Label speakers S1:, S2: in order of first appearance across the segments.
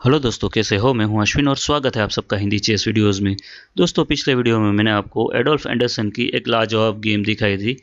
S1: Hello दोस्तों, कैसे हो? मैं हूँ अश्विन और स्वागत है आप सबका हिंदी चेस वीडियोस में। दोस्तों, पिछले वीडियो में मैंने आपको एडोल्फ एंडरसन की एक लाजवाब गेम दिखाई थी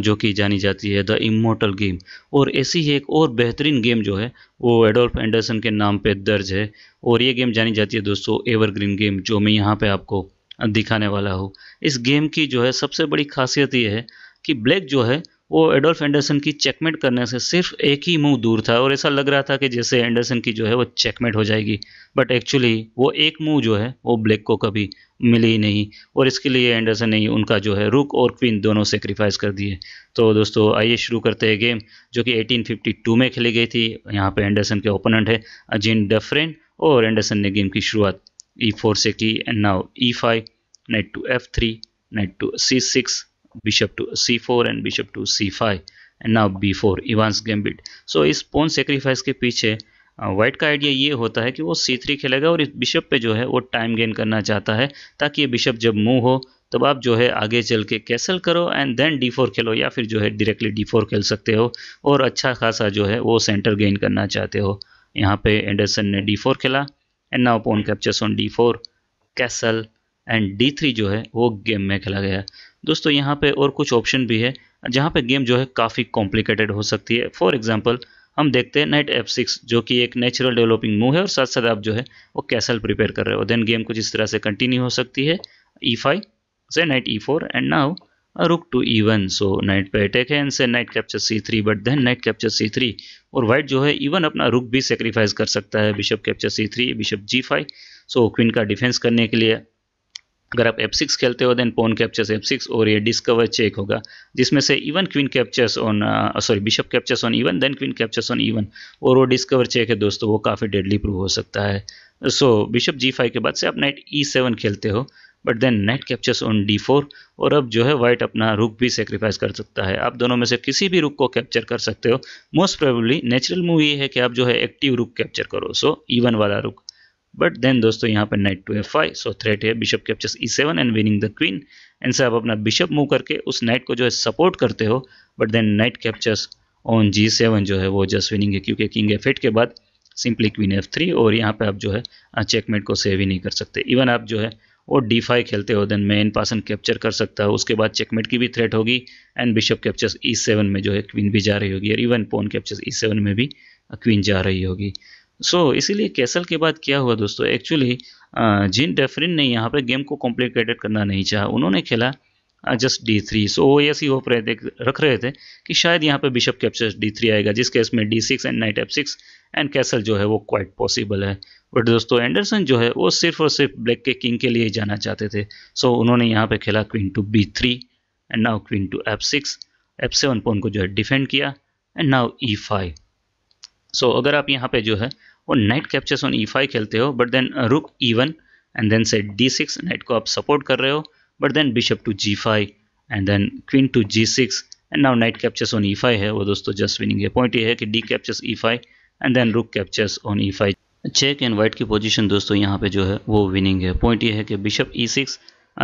S1: जो कि जानी जाती है द इमोटल गेम। और ऐसी ही एक और बेहतरीन गेम जो है, वो एडोल्फ एंडरसन के नाम पे दर्ज है। और ये गेम जानी जाती है दोस्तों, एवरग्रीन गेम, जो मैं यहाँ पर आपको दिखाने वाला हूँ। इस गेम की जो है, सबसे बड़ी खासियत ये है कि ब्लैक जो है वो एडोल्फ एंडरसन की चेकमेट करने से सिर्फ़ एक ही मूव दूर था और ऐसा लग रहा था कि जैसे एंडरसन की जो है वो चेकमेट हो जाएगी। बट एक्चुअली वो एक मूव जो है, वो ब्लैक को कभी मिली ही नहीं और इसके लिए एंडरसन ने उनका जो है रुक और क्वीन दोनों सेक्रीफाइस कर दिए। तो दोस्तों, आइए शुरू करते हैं गेम जो कि 1852 में खेली गई थी। यहाँ पे एंडरसन के ओपोनेंट है, अजिन डफरेन और एंडरसन ने गेम की शुरुआत ई फोर से की and now e five knight to f three knight to c six bishop to c4 and bishop to c5 and now b4 Evans gambit so इस पोन सेक्रीफाइस के पीछे वाइट का idea ये होता है कि वो सी c3 खेलेगा और इस बिशप पे जो है वो टाइम गेन करना चाहता है, ताकि ये बिशप जब मूव हो, तब आप जो है आगे चल के कैसल करो एंड देन डी फोर खेलो, या फिर जो है डायरेक्टली डी फोर खेल सकते हो और अच्छा खासा जो है वो सेंटर गेन करना चाहते हो। यहाँ पे एंडरसन ने डी फोर खेला and now pawn captures on d four castle and d three जो है वो गेम में खेला गया। दोस्तों, यहाँ पे और कुछ ऑप्शन भी है, जहाँ पे गेम जो है काफ़ी कॉम्प्लिकेटेड हो सकती है। फॉर एग्ज़ाम्पल हम देखते हैं नाइट एफ़ सिक्स जो कि एक नेचुरल डेवलपिंग मूव है, और साथ साथ आप जो है वो कैसल प्रिपेयर कर रहे हो। देन गेम कुछ इस तरह से कंटिन्यू हो सकती है e five say knight e four and now rook to e one so knight पे अटैक है and say knight capture c three but then knight capture c three और वाइट जो है इवन अपना रुक भी सेक्रीफाइस कर सकता है। Bishop capture c three bishop g five so queen का डिफेंस करने के लिए अगर आप F6 खेलते हो देन पोन कैप्चर्स F6 और ये डिस्कवर चेक होगा। जिसमें से e one queen captures on sorry bishop captures on e one then queen captures on e one और वो डिस्कवर चेक है दोस्तों, वो काफ़ी डेडली प्रूव हो सकता है। सो बिशप जी के बाद से आप नाइट ई e खेलते हो but then knight captures on d four और अब जो है वाइट अपना रुक भी सेक्रीफाइस कर सकता है। आप दोनों में से किसी भी रुक को कैप्चर कर सकते हो। मोस्ट प्रोबेबली नेचुरल मूव ये है कि आप जो है एक्टिव रुक कैप्चर करो। सो इवन वाला रुक बट देन दोस्तों, यहाँ पर knight to f five so threat है bishop captures e seven and winning the queen and से आप अपना बिशप मूव करके उस नाइट को जो है सपोर्ट करते हो but then knight captures on g seven जो है वो जस्ट विनिंग है, क्योंकि किंग एफ़ एट के बाद सिंपली क्वीन एफ़ थ्री और यहाँ पे आप जो है चेकमेट को सेव ही नहीं कर सकते. इवन आप जो है वो डी फाइव खेलते हो देन मैं इन पासन कैप्चर कर सकता हूँ, उसके बाद चेकमेट की भी थ्रेट होगी and bishop captures E seven में जो है क्वीन भी जा रही होगी, और even pawn captures E seven में भी क्वीन जा रही होगी. सो so, इसीलिए कैसल के बाद क्या हुआ दोस्तों? एक्चुअली जिन डेफरिन ने यहाँ पे गेम को कॉम्प्लिकेटेड करना नहीं चाहा। उन्होंने खेला जस्ट डी थ्री सो वो ऐसी होप रहे थे रख रहे थे कि शायद यहाँ पे बिशप कैप्चर डी थ्री आएगा जिस केस में d six and knight f six and castle जो है वो क्वाइट पॉसिबल है। बट दोस्तों एंडरसन जो है वो सिर्फ़ और सिर्फ़ ब्लैक के किंग के लिए जाना चाहते थे। सो so, उन्होंने यहाँ पे खेला queen to b three and now queen to f six f seven pawn को जो है डिफेंड किया and now e five so अगर आप यहाँ पे जो है, वो knight captures on e five खेलते हो but then rook e one and then say d six knight को आप सपोर्ट कर रहे हो but then bishop to g five and then queen to g six and now knight captures on e five है। वो दोस्तों just winning है point ये है कि d captures e five and then rook captures on e five check and white की position दोस्तों यहाँ पे जो है, वो विनिंग है। पॉइंट ये है कि bishop e six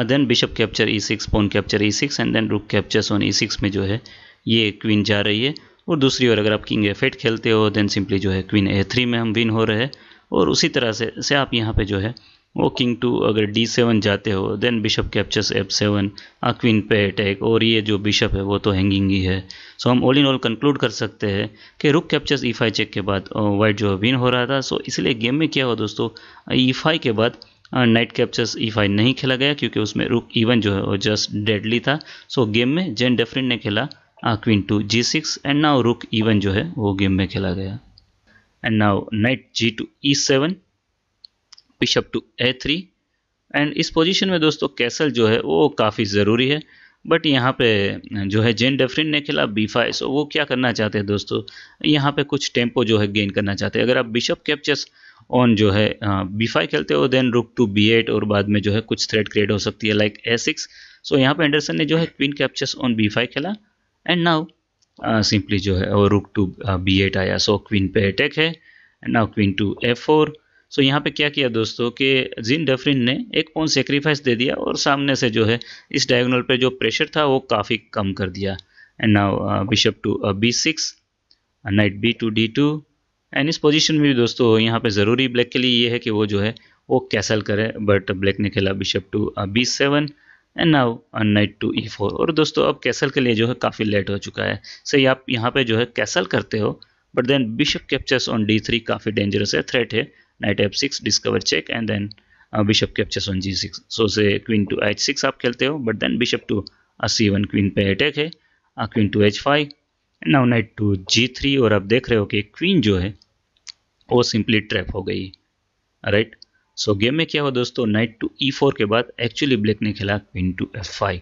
S1: then bishop capture e six pawn capture e six and then rook captures on e six में जो है, ये क्वीन जा रही है। और दूसरी ओर अगर आप किंग एफ़ एट खेलते हो देन सिंपली जो है क्वीन ए थ्री में हम विन हो रहे हैं। और उसी तरह से से आप यहाँ पे जो है, वो किंग टू अगर डी सेवन जाते हो then bishop captures f seven queen पे अटैक और ये जो बिशप है, वो तो हैंगिंग ही है। सो हम ऑल इन ऑल कंक्लूड कर सकते हैं कि रुक कैप्चर्स ई फाइव चेक के बाद वाइट जो है विन हो रहा था। सो इसलिए गेम में क्या हुआ दोस्तों ई फाइव के बाद नाइट कैप्चर्स ई फाइव नहीं खेला गया, क्योंकि उसमें रुक इवन जो है, वो जस्ट डेडली था। सो गेम में जेन डेफरिन ने खेला queen to g six and now rook e one जो है, वो गेम में खेला गया। And now knight g two e seven bishop to a three and इस पोजीशन में दोस्तों कैसल जो है, वो काफ़ी ज़रूरी है। बट यहाँ पे जो है जेन डेफरिन ने खेला बी फाइव सो वो क्या करना चाहते हैं दोस्तों? यहाँ पे कुछ टेंपो जो है गेन करना चाहते हैं। अगर आप बिशप कैप्चर्स ऑन जो है बी फाइव खेलते हो then rook to B eight और बाद में जो है, कुछ थ्रेड क्रिएट हो सकती है लाइक ए सिक्स सो यहाँ पे एंडरसन ने जो है queen captures on b five खेला। एंड नाउ सिंपली जो है और रुक टू बी एट आया सो क्वीन पे अटैक है and now queen to f four so यहाँ पे क्या किया दोस्तों कि जिन डफरिन ने एक पॉन सेक्रीफाइस दे दिया और सामने से जो है, इस डायगोनल पे जो प्रेशर था, वो काफ़ी कम कर दिया। And now bishop to b six knight b two d two and इस पोजीशन में भी दोस्तों, यहाँ पे ज़रूरी ब्लैक के लिए ये है कि वो जो है, वो कैसल करे बट ब्लैक ने खेला bishop to b seven and now knight to e four और दोस्तों, अब कैसल के लिए जो है काफ़ी लेट हो चुका है। सही, आप यहाँ पे जो है कैसल करते हो but then bishop captures on d three काफ़ी डेंजरस है थ्रेट है। Knight f six discover check and then bishop captures on g six so say queen to h six आप खेलते हो but then bishop to c one queen पे attack है queen to h five and now knight to g three और आप देख रहे हो कि क्वीन जो है, वो सिंपली ट्रैप हो गई। राइट सो गेम में क्या हुआ दोस्तों? नाइट टू ई फोर के बाद एक्चुअली ब्लैक ने खेला queen to f five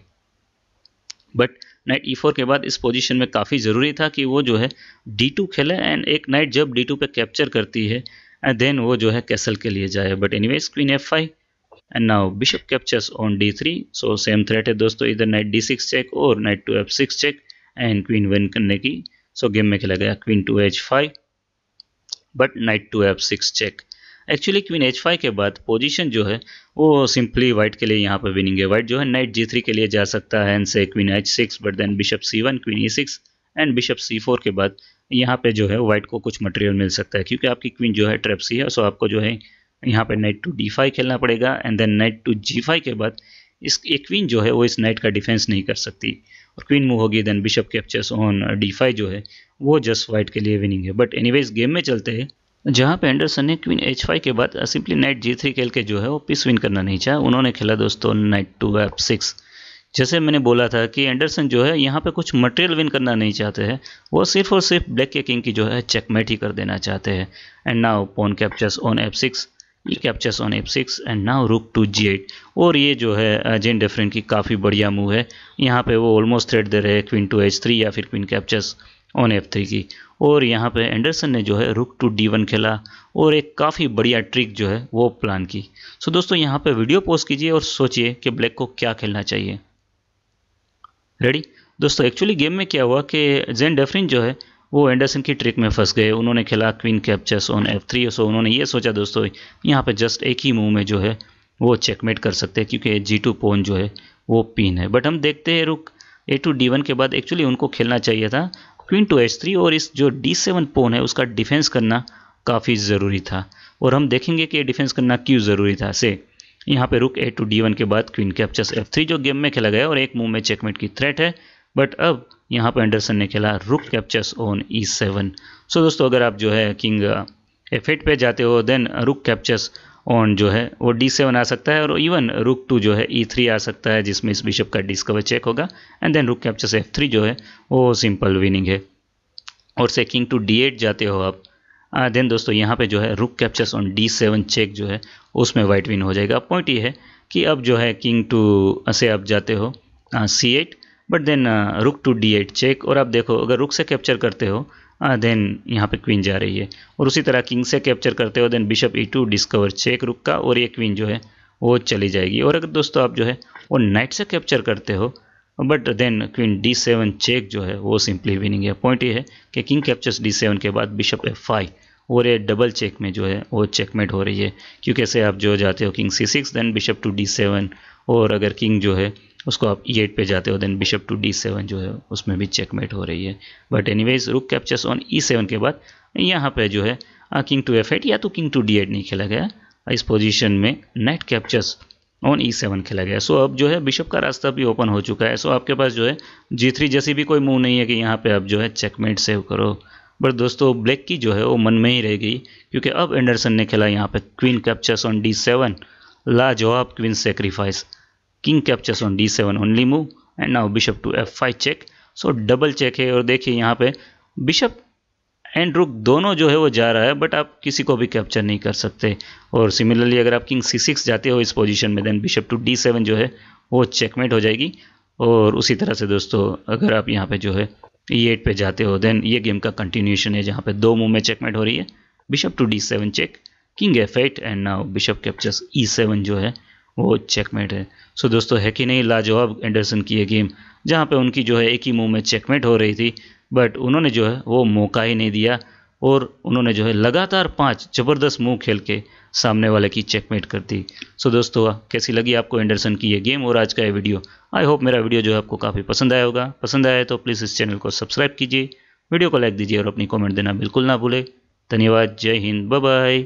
S1: but knight e four के बाद इस पोजीशन में काफ़ी ज़रूरी था कि वो जो है डी टू खेले एंड एक नाइट जब डी टू पे कैप्चर करती है एंड देन वो जो है कैसल के लिए जाए। But anyways queen f five and now bishop captures on d three so same threat है दोस्तों, इधर नाइट डी सिक्स चेक और knight to f six check and queen win करने की। सो so गेम में खेला गया queen to h five but knight to f six check actually queen h five के बाद पोजीशन जो है, वो सिंपली वाइट के लिए यहाँ पर विनिंग है। वाइट जो है नाइट जी थ्री के लिए जा सकता है and say queen h six but then bishop c one queen e six and bishop c four के बाद यहाँ पे जो है वाइट को कुछ मटेरियल मिल सकता है। क्योंकि आपकी क्वीन जो है ट्रेपसी है सो आपको जो है, यहाँ पे नाइट टू डी फाइव खेलना पड़ेगा and then knight to g five के बाद इस एक क्वीन जो है, वो इस नाइट का डिफेंस नहीं कर सकती। और क्वीन मूव होगी then bishop captures on d five जो है, वो जस्ट वाइट के लिए विनिंग है। बट एनीवेज गेम में चलते हैं। जहाँ पे एंडरसन ने क्वीन एच फाइव के बाद सिंपली नाइट जी थ्री खेल के जो है वो पीस विन करना नहीं चाहा। उन्होंने खेला दोस्तों नाइट टू एफ़ सिक्स। जैसे मैंने बोला था कि एंडरसन जो है यहाँ पे कुछ मटेरियल विन करना नहीं चाहते हैं। वो सिर्फ़ और सिर्फ़ ब्लैक के किंग की जो है चेकमेट ही कर देना चाहते हैं। And now pawn captures on f six captures on f six and now rook to g eight और ये जो है जेन डेफरेंट की काफ़ी बढ़िया मूव है। यहाँ पे वो ऑलमोस्ट थ्रेड दे रहे हैं क्वीन टू एच थ्री या फिर queen captures on f three की। और यहाँ पे एंडरसन ने जो है रुक टू डी वन खेला और एक काफ़ी बढ़िया ट्रिक जो है वो प्लान की। सो दोस्तों, यहाँ पे वीडियो पोस्ट कीजिए और सोचिए कि ब्लैक को क्या खेलना चाहिए। रेडी दोस्तों एक्चुअली गेम में क्या हुआ कि जेन डेफरिन जो है, वो एंडरसन की ट्रिक में फंस गए। उन्होंने खेला queen captures on f three so उन्होंने ये सोचा, दोस्तों, यहाँ पे जस्ट एक ही मूव में जो है वो चेकमेट कर सकते हैं, क्योंकि जी टू पोन जो है वो पिन है। बट हम देखते हैं, रुक ए टू डी वन के बाद एक्चुअली उनको खेलना चाहिए था। क्वीन टू एच थ्री और इस जो डी सेवन पोन है, उसका डिफेंस करना काफ़ी ज़रूरी था। और हम देखेंगे कि डिफेंस करना क्यों ज़रूरी था। से, यहाँ पे रुक ए टू डी वन के बाद क्वीन कैप्चर्स एफ़ थ्री जो गेम में खेला गया और एक मूव में चेकमेट की थ्रेट है। बट अब यहाँ पे एंडरसन ने खेला rook captures on e seven so दोस्तों, अगर आप जो है किंग एफ़ एट पे जाते हो देन रुक कैप्चर्स ऑन जो है, वो डी सेवन आ सकता है और इवन रुक टू जो है ई थ्री आ सकता है, जिसमें इस बिशप का डिस्कवर चेक होगा। And then rook captures f three जो है, वो सिंपल विनिंग है। और से किंग टू डी एट जाते हो आप देन दोस्तों यहाँ पे जो है rook captures on d seven check जो है, उसमें वाइट विन हो जाएगा। पॉइंट ये है कि अब जो है किंग टू से आप जाते हो c eight but then rook to d eight check और आप देखो, अगर रुक से कैप्चर करते हो देन यहाँ पे क्वीन जा रही है। और उसी तरह किंग से कैप्चर करते हो then bishop e two discover check rook का, और ये क्वीन जो है, वो चली जाएगी। और अगर दोस्तों आप जो है, वो नाइट से कैप्चर करते हो but then queen d seven check जो है, वो सिंपली विनिंग है। पॉइंट ये है कि किंग कैप्चर्स डी सेवन के बाद बिशप एफ़ फाइव और ये डबल चेक में जो है, वो चेकमेट हो रही है। क्योंकि ऐसे आप जो जाते हो king c six then bishop to d seven और अगर किंग जो है उसको आप ई एट पे जाते हो then bishop to d seven जो है, उसमें भी चेकमेट हो रही है। But anyways rook captures on e seven के बाद यहाँ पे जो है किंग टू एफ़ एट या तो किंग टू डी एट नहीं खेला गया। इस पोजीशन में knight captures on e seven खेला गया। सो अब जो है बिशप का रास्ता भी ओपन हो चुका है। सो आपके पास जो है जी थ्री जैसी भी कोई मूव नहीं है कि यहाँ पे आप जो है चेकमेट सेव करो। बट दोस्तों ब्लैक की जो है, वो मन में ही रह गई, क्योंकि अब एंडरसन ने खेला यहाँ पे। Queen captures on d seven ला जवाब queen sacrifice king captures on d seven only move and now bishop to f five check so double check है, और देखिए यहाँ पे बिशप एंड रुक दोनों जो है वो जा रहा है बट आप किसी को भी कैप्चर नहीं कर सकते। और सिमिलरली अगर आप किंग सी सिक्स जाते हो इस पोजीशन में then bishop to d seven जो है वो चेकमेट हो जाएगी। और उसी तरह से दोस्तों, अगर आप यहाँ पे जो है ई एट पे जाते हो देन ये गेम का कंटिन्यूशन है, जहाँ पे दो मूव में चेकमेट हो रही है। Bishop to d seven check king f eight and now bishop captures e seven जो है वो चेकमेट है। सो दोस्तों, है कि नहीं? लाजवाब एंडरसन की ये गेम जहाँ पे उनकी जो है एक ही मूव में चेकमेट हो रही थी बट उन्होंने जो है वो मौका ही नहीं दिया और उन्होंने जो है लगातार पाँच ज़बरदस्त मूव खेल के सामने वाले की चेकमेट कर दी। सो दोस्तों, कैसी लगी आपको एंडरसन की ये गेम और आज का ये वीडियो आई होप मेरा वीडियो जो है आपको काफ़ी पसंद आया होगा। पसंद आया तो प्लीज़ इस चैनल को सब्सक्राइब कीजिए वीडियो को लाइक दीजिए और अपनी कॉमेंट देना बिल्कुल ना भूले। धन्यवाद। जय हिंद। बाय